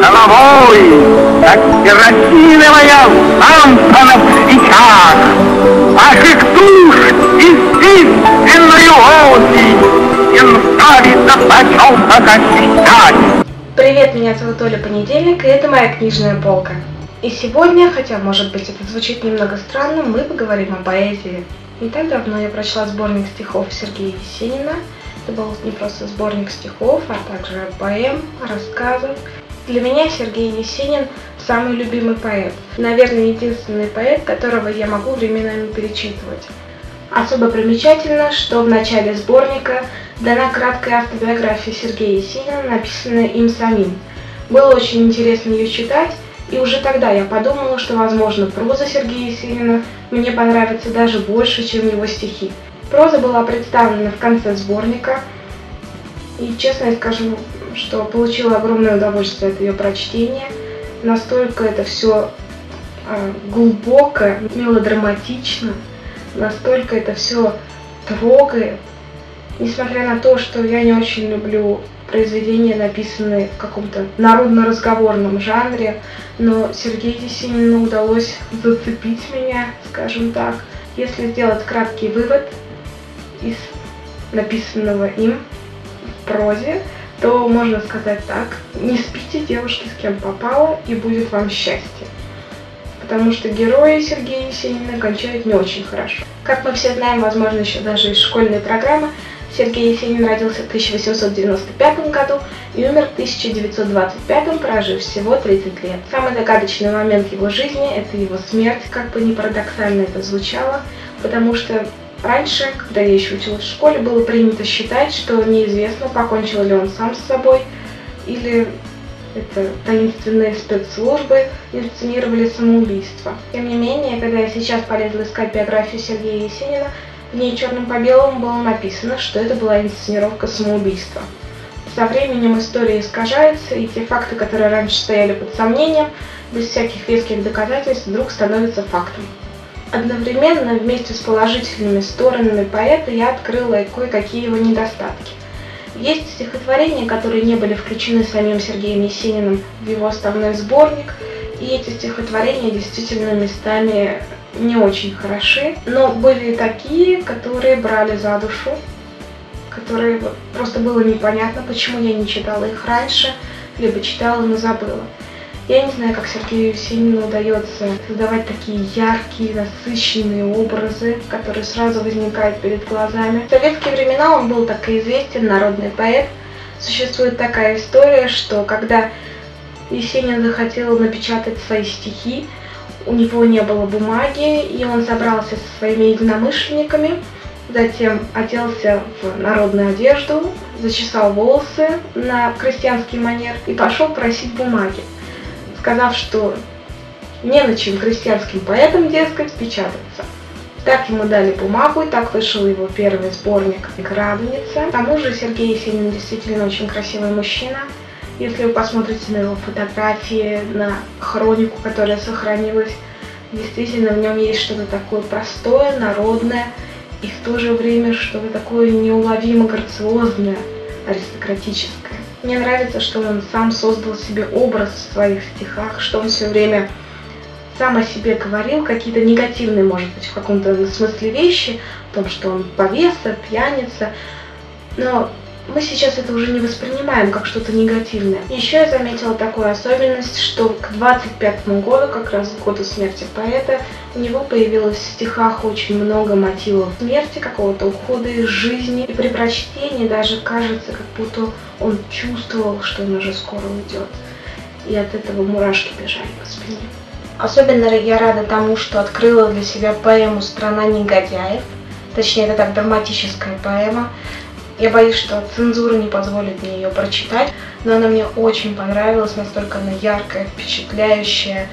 Головой, как керосиновая лампа на плечах, Привет, меня зовут Оля Понедельник, и это моя книжная полка. И сегодня, хотя может быть это звучит немного странно, мы поговорим о поэзии. Не так давно я прочла сборник стихов Сергея Есенина. Это был не просто сборник стихов, а также поэм, рассказов. Для меня Сергей Есенин самый любимый поэт. Наверное, единственный поэт, которого я могу временами перечитывать. Особо примечательно, что в начале сборника дана краткая автобиография Сергея Есенина, написанная им самим. Было очень интересно ее читать, и уже тогда я подумала, что, возможно, проза Сергея Есенина мне понравится даже больше, чем его стихи. Проза была представлена в конце сборника, и честно я скажу, что получила огромное удовольствие от ее прочтения. Настолько это все э, глубоко, мелодраматично, настолько это все трогает. Несмотря на то, что я не очень люблю произведения, написанные в каком-то народно-разговорном жанре, но Сергею Есенину удалось зацепить меня, скажем так. Если сделать краткий вывод из написанного им в прозе, то можно сказать так, не спите, девушки, с кем попало, и будет вам счастье. Потому что герои Сергея Есенина кончают не очень хорошо. Как мы все знаем, возможно, еще даже из школьной программы, Сергей Есенин родился в 1895 году и умер в 1925, прожив всего 30 лет. Самый загадочный момент его жизни – это его смерть, как бы не парадоксально это звучало, потому что раньше, когда я еще училась в школе, было принято считать, что неизвестно, покончил ли он сам с собой, или это таинственные спецслужбы инсценировали самоубийство. Тем не менее, когда я сейчас полезла искать биографию Сергея Есенина, ней черным по белому было написано, что это была инсценировка самоубийства. Со временем история искажается, и те факты, которые раньше стояли под сомнением, без всяких веских доказательств, вдруг становятся фактом. Одновременно, вместе с положительными сторонами поэта, я открыла кое-какие его недостатки. Есть стихотворения, которые не были включены самим Сергеем Есениным в его основной сборник, и эти стихотворения действительно местами не очень хороши, но были и такие, которые брали за душу, которые просто было непонятно, почему я не читала их раньше, либо читала, но забыла. Я не знаю, как Сергею Есенину удается создавать такие яркие, насыщенные образы, которые сразу возникают перед глазами. В советские времена он был так и известен, народный поэт. Существует такая история, что когда Есенин захотел напечатать свои стихи, у него не было бумаги, и он собрался со своими единомышленниками, затем оделся в народную одежду, зачесал волосы на крестьянский манер и пошел просить бумаги сказав, что не на чем крестьянским поэтам, дескать, печататься. Так ему дали бумагу, и так вышел его первый сборник «Радуница». К тому же Сергей Есенин действительно очень красивый мужчина. Если вы посмотрите на его фотографии, на хронику, которая сохранилась, действительно в нем есть что-то такое простое, народное, и в то же время что-то такое неуловимо грациозное, аристократическое. Мне нравится, что он сам создал себе образ в своих стихах, что он все время сам о себе говорил, какие-то негативные, может быть, в каком-то смысле вещи, о том, что он повеса, пьяница, но мы сейчас это уже не воспринимаем как что-то негативное. Еще я заметила такую особенность, что к 25 году, как раз к году смерти поэта, у него появилось в стихах очень много мотивов смерти, какого-то ухода из жизни. И при прочтении даже кажется, как будто он чувствовал, что он уже скоро уйдет. И от этого мурашки бежали по спине. Особенно я рада тому, что открыла для себя поэму «Страна негодяев». Точнее, это так драматическая поэма. Я боюсь, что цензура не позволит мне ее прочитать, но она мне очень понравилась, настолько она яркая, впечатляющая.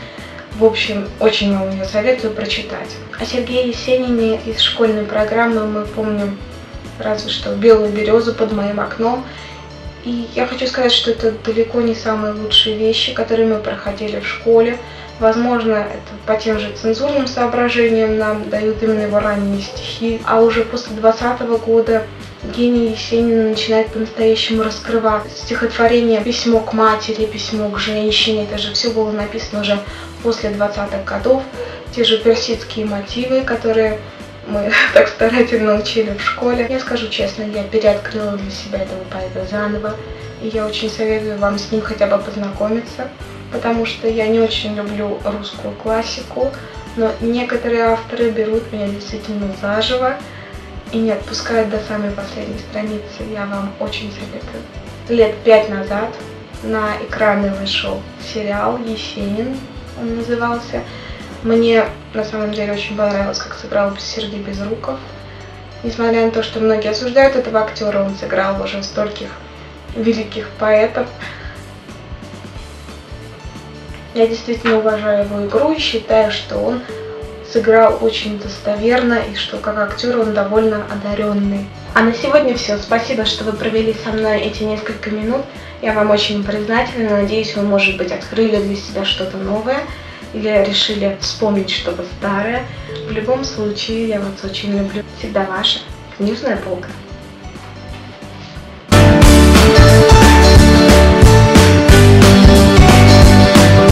В общем, очень вам ее советую прочитать. О Сергее Есенине из школьной программы мы помним разве что белую березу под моим окном. И я хочу сказать, что это далеко не самые лучшие вещи, которые мы проходили в школе. Возможно, это по тем же цензурным соображениям нам дают именно его ранние стихи. А уже после 20 года гений Есенина начинает по-настоящему раскрываться. Стихотворение «Письмо к матери», «Письмо к женщине» – это же все было написано уже после 20-х годов. Те же персидские мотивы, которые мы так старательно учили в школе. Я скажу честно, я переоткрыла для себя этого поэта заново, и я очень советую вам с ним хотя бы познакомиться, потому что я не очень люблю русскую классику, но некоторые авторы берут меня действительно заживо и не отпускают до самой последней страницы. Я вам очень советую. Лет пять назад на экраны вышел сериал «Есенин», он назывался. Мне на самом деле очень понравилось, как сыграл Сергей Безруков. Несмотря на то, что многие осуждают этого актера, он сыграл уже стольких великих поэтов. Я действительно уважаю его игру и считаю, что он сыграл очень достоверно и что как актер он довольно одаренный. А на сегодня все. Спасибо, что вы провели со мной эти несколько минут. Я вам очень признательна. Надеюсь, вы, может быть, открыли для себя что-то новое или решили вспомнить что-то старое. В любом случае, я вас очень люблю. Всегда ваша книжная полка.